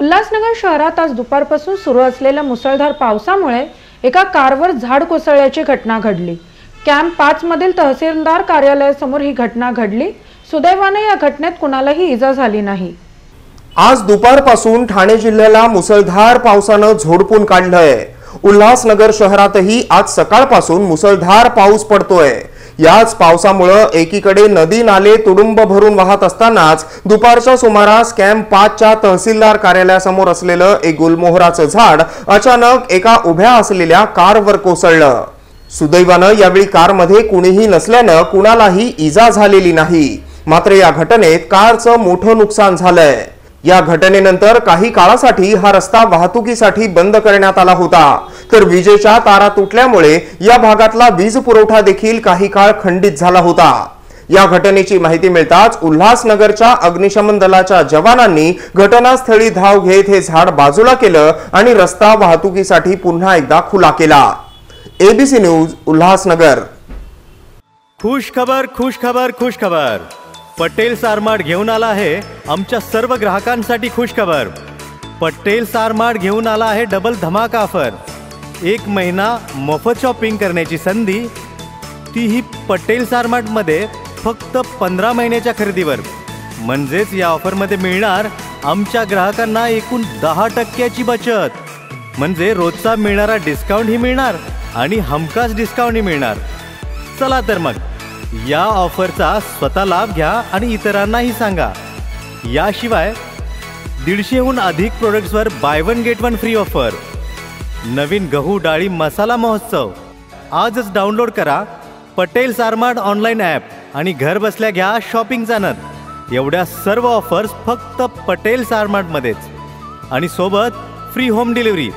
उल्हासनगर शहरात आज दुपारपासून सुरू असलेल्या मुसळधार पावसामुळे एका कारवर झाड कोसळल्याची घटना घडली. कॅम्प पाच मधील तहसीलदार कार्यालयासमोर ही घटना घडली. सुदैवाने या घटनेत कुणालाही इजा झाली नाही. आज दुपारपासून ठाणे जिल्ह्याला मुसळधार पावसानं झोडपून काढलंय. उल्हासनगर शहरातही आज सकाळपासून मुसळधार पाऊस पडतोय. याच पावसामुळं एकीकडे नदी नाले तुडुंब भरून वाहत असतानाच दुपारच्या सुमारास कॅम्प पाचच्या तहसीलदार कार्यालयासमोर असलेलं एक गुलमोहराचं झाड अचानक एका उभ्या असलेल्या कारवर कोसळलं. सुदैवानं यावेळी कारमध्ये कुणीही नसल्यानं कुणालाही इजा झालेली नाही. मात्र या घटनेत कारचं मोठं नुकसान झालंय. या घटनेनंतर काही काळासाठी हा रस्ता वाहतुकीसाठी बंद करण्यात आला होता. तर विजेच्या तारा तुटल्यामुळे या भागातला वीज पुरवठा देखील काही काळ खंडित झाला होता. या घटनेची माहिती मिळताच उल्हासनगरच्या अग्निशमन दलाच्या जवानांनी घटनास्थळी धाव घेत हे झाड बाजूला केलं आणि रस्ता वाहतुकीसाठी पुन्हा एकदा खुला केला. ABC news Ulhasnagar. खुश खबर खुश खबर खुश खबर. पटेल सारमाड घेऊन आला आहे आमच्या सर्व ग्राहकांसाठी खुश खबर. पटेल सारमाड घेऊन आला आहे डबल धमाका ऑफर एक महिना मोफत शॉपिंग करण्याची संधी तीही पटेल सारमार्टमध्ये फक्त पंधरा महिन्याच्या खरेदीवर. म्हणजेच या ऑफरमध्ये मिळणार आमच्या ग्राहकांना एकूण दहा टक्क्याची बचत. म्हणजे रोजचा मिळणारा डिस्काउंटही मिळणार आणि हमखास डिस्काउंटही मिळणार. चला तर मग या ऑफरचा स्वतः लाभ घ्या आणि इतरांनाही सांगा. याशिवाय दीडशेहून अधिक प्रोडक्ट्सवर buy one get one free offer नवीन गहू डाळी मसाला महोत्सव. आजच डाउनलोड करा पटेल सारमाड ऑनलाईन ॲप आणि घर बसल्या घ्या शॉपिंगचा नद एवढ्या सर्व ऑफर्स फक्त पटेल सारमाटमध्येच आणि सोबत फ्री होम डिलिव्हरी.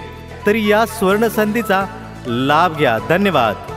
तरी या सुवर्णसंधीचा लाभ घ्या. धन्यवाद.